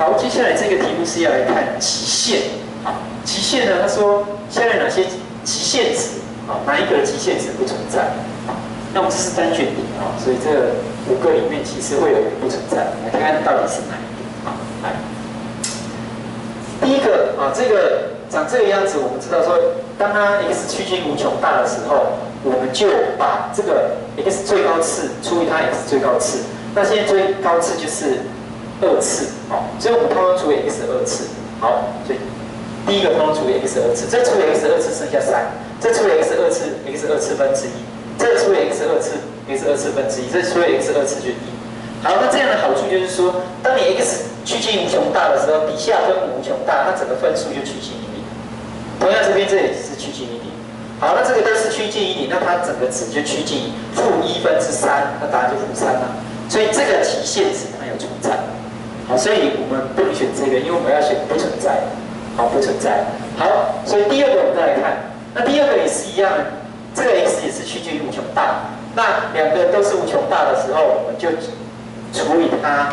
好，接下来这个题目是要来看极限。好，极限呢？他说下列哪些极限值？啊，哪一个极限值不存在？那我们这是单选题啊，所以这五个里面其实会有一个不存在，来看看到底是哪一个。好，来，第一个啊，这个长这个样子，我们知道说，当它 x 趋近无穷大的时候，我们就把这个 x 最高次除以它 x 最高次，那现在最高次就是二次，好，所以我们通常除以 x 二次，好，所以第一个通通除以 x 二次，再除以 x 二次剩下三，再除以 x 二次 x 二次分之一，再除以 x 二次 x 二次分之一，再除以 x 二次就一。好，那这样的好处就是说，当你 x 趋近无穷大的时候，底下分母无穷大，那整个分数就趋近于零。同样这边这也是趋近于零。好，那这个都是趋近于零，那它整个值就趋近于负一分之三，那答案就负三了。所以这个极限值它有存在。所以我们不能选这个，因为我们要选不存在。好，不存在。好，所以第二个我们再来看，那第二个也是一样，这个 x 也是趋近于无穷大。那两个都是无穷大的时候，我们就除以它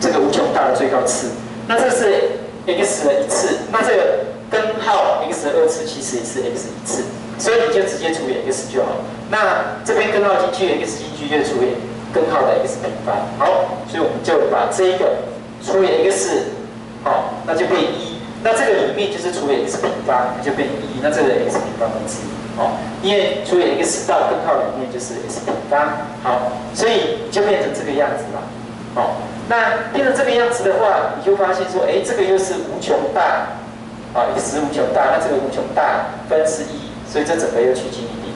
这个无穷大的最高次。那这是 x 的一次，那这个根号 x 的二次其实也是 x 一次，所以你就直接除以 x 就好。那这边根号进去，x 进去就除以根号的 x 平方。好，所以我们就把这一个除以 x，好，那就变一。那这个里面就是除以 x 平方，那就变一。那这个 x 平方分之一，哦，因为除以 x 到根号里面就是 x 平方，好，所以就变成这个样子了，好，那变成这个样子的话，你就发现说，哎，这个又是无穷大，啊十无穷大，那这个无穷大分之一，所以这整个又趋近于零，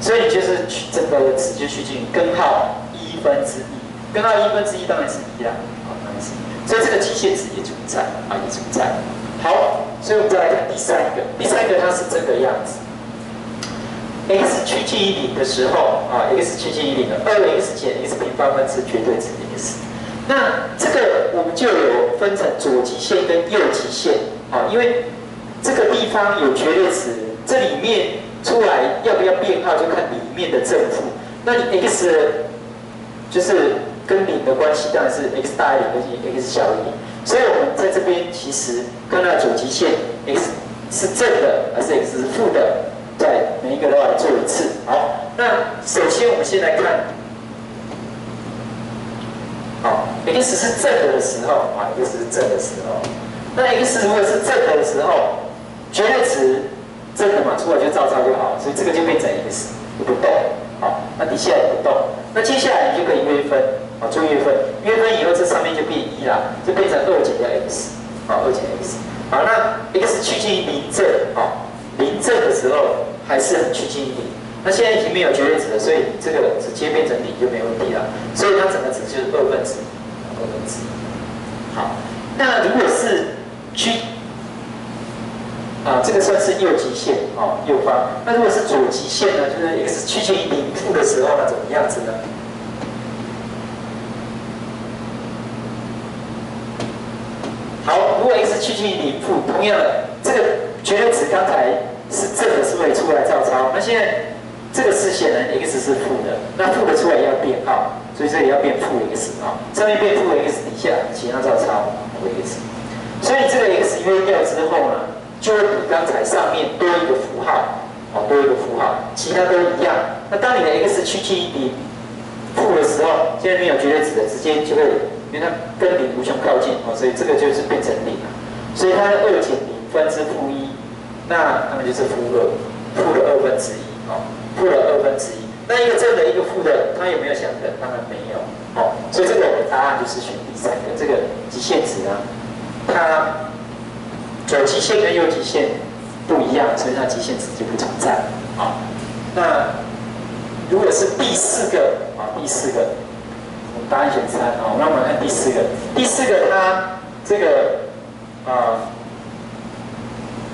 所以就是整个值就趋近于根号一分之一，根号一分之一当然是一啦，好，当然是一，所以这个极限值也存在，啊，也存在。好，所以我们再来看第三个。第三个它是这个样子：x 趋近于零的时候，啊，x 趋近于零的二 x 减 x 平方分之绝对值 x。那这个我们就有分成左极限跟右极限，啊，因为这个地方有绝对值，这里面出来要不要变号就看里面的正负。那你 x 就是跟零的关系，当然是 x 大于零跟 x 小于零。所以我们在这边其实看到左极限 x 是正的还是 x 是负的，在每一个都要做一次。好，那首先我们先来看，好，x 是正的的时候啊，x 是正的时候，那 x 如果是正的的时候，绝对值正的嘛，出来就照照就好，所以这个就变成 x 不动。好，那底下也不动，那接下来你就可以约分。啊，做约分，约分以后这上面就变一啦，就变成二减掉 x，啊，二减 x，好，那 x 趋近于零正，好，零正的时候还是很趋近于零，那现在已经没有绝对值了，所以这个直接变成零就没问题了，所以它整个值就是二分之，二分之，好，那如果是，这个算是右极限，哦，右方，那如果是左极限呢，就是 x 趋近于零负的时候呢，怎么样子呢？好，如果 x 趋近于零负，同样的这个绝对值刚才是正的，是不是出来照抄？那现在这个是显然 x 是负的，那负的出来要变号，所以这里要变负 x 啊，上面变负 x，底下其他照抄负 x，所以这个 x 约掉之后呢，就会比刚才上面多一个符号，哦，多一个符号，其他都一样。那当你的 x 趋近于零负的时候，现在没有绝对值的，直接就会。因为它跟零无穷靠近哦，所以这个就是变成零了。所以它的二减零分之负一，那那么就是负二，负的二分之一哦，负的二分之一。那一个正的，一个负的，它有没有相等？当然没有哦。所以这个我的答案就是选第三个，这个极限值啊，它左极限跟右极限不一样，所以它极限值就不存在啊。那如果是第四个啊，第四个。答案选三哦，那我们看第四个。第四个它这个啊，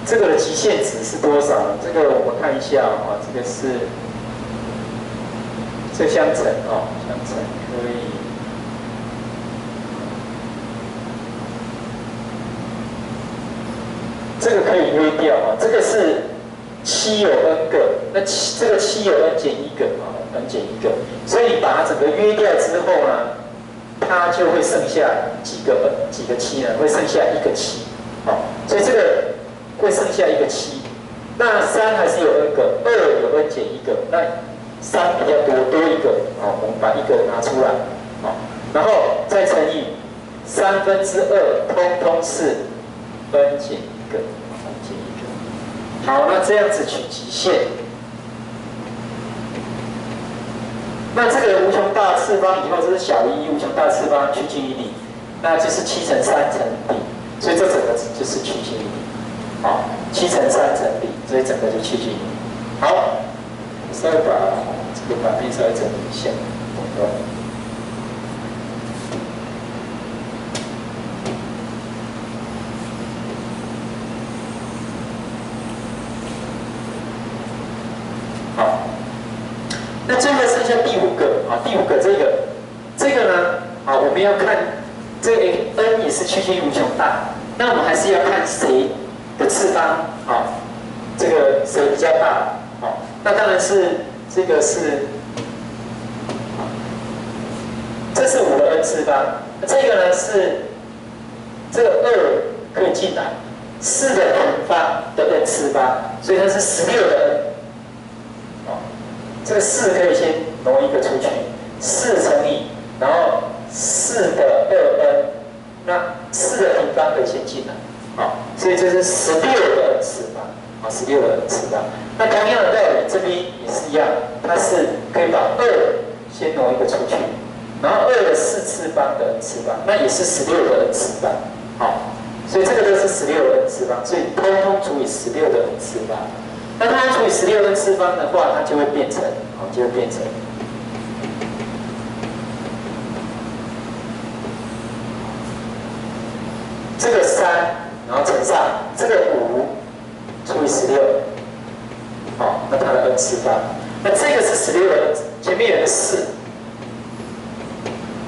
这个的极限值是多少？这个我们看一下啊，这个是这相乘哦，相乘可以。这个可以约掉啊，这个是七有 n 个，那七这个七有 n 减一个啊。n 减一个，所以把整个约掉之后呢，它就会剩下几个 n 几个七呢？会剩下一个七，好，所以这个会剩下一个七。那三还是有 n 个，二有 n 减一个，那三比较多，多一个，好，我们把一个拿出来，好，然后再乘以三分之二，通通是 n 减一个，n 减一个。好，那这样子取极限。那这个无穷大次方以后，这是小于无穷大次方趋近于零，那就是七乘三乘比，所以这整个就是趋近于零。好，七乘三乘比，所以整个就趋近于零。好，稍微把这个版面稍微整理一下。好，那最后剩下第五个啊，第五个这个，这个呢，啊，我们要看这个 n 也是趋近于无穷大，那我们还是要看谁。的次方，好，这个谁比较大？好，那当然是这个是，这是五的 n 次方，这个呢是这个二可以进来，四的平方的 n 次方，所以它是十六的 n，这个四可以先挪一个出去，四乘以，然后四的二 n，那四的平方可以先进来。好，所以这是十六的次方，啊，十六的 n 次方。那同样的道理，这边也是一样，它是可以把二先挪一个出去，然后二的四次方的次方，那也是十六的 n 次方。好，所以这个都是十六的 n 次方，所以通通除以十六的 n 次方。那它除以十六的次方的话，它就会变成，好，就会变成这个三。然后乘上这个五除以十六，好，那它的 n 次方，那这个是十六的，前面有个四，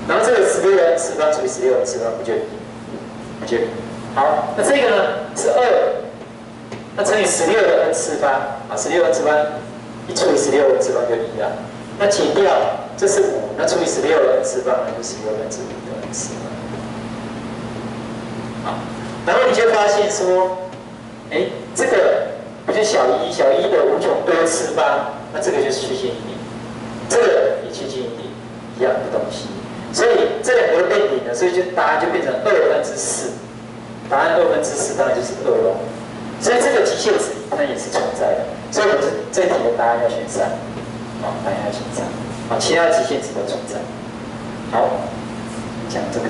然后这个十六的 n 次方除以十六的次方不就不就好？那这个呢是二，那乘以十六的 n 次方，啊，十六 n 次方一除以十六 n 次方就一样，那减掉这是五，那除以十六的 n 次方那就十六分之五的 n 次方，好。然后你就发现说，哎，这个不就小一，小一的无穷多次方，那这个就是趋近于零，这个也趋近于零，一样的东西。所以这两个都变零了，所以就答案就变成二分之四。答案二分之四当然就是二喽。所以这个极限值它也是存在的。所以我们这题的答案要选三，啊，答案要选三，啊，其他极限值都存在。好，讲这个。